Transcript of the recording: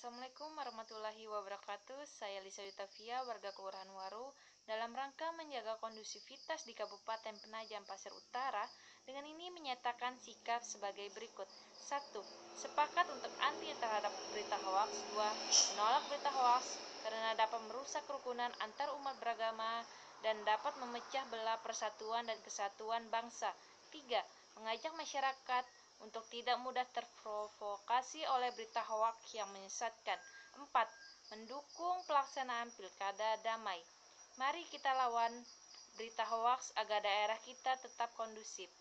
Assalamualaikum warahmatullahi wabarakatuh. Saya Lisa Yutafia, warga Kelurahan Waru. Dalam rangka menjaga kondusivitas di Kabupaten Penajam Pasir Utara, dengan ini menyatakan sikap sebagai berikut. 1. Sepakat untuk anti terhadap berita hoaks. 2. Menolak berita hoaks karena dapat merusak kerukunan antar umat beragama dan dapat memecah belah persatuan dan kesatuan bangsa. 3. Mengajak masyarakat untuk tidak mudah terprovokasi oleh berita hoaks yang menyesatkan. 4. Mendukung pelaksanaan pilkada damai. Mari kita lawan berita hoaks agar daerah kita tetap kondusif.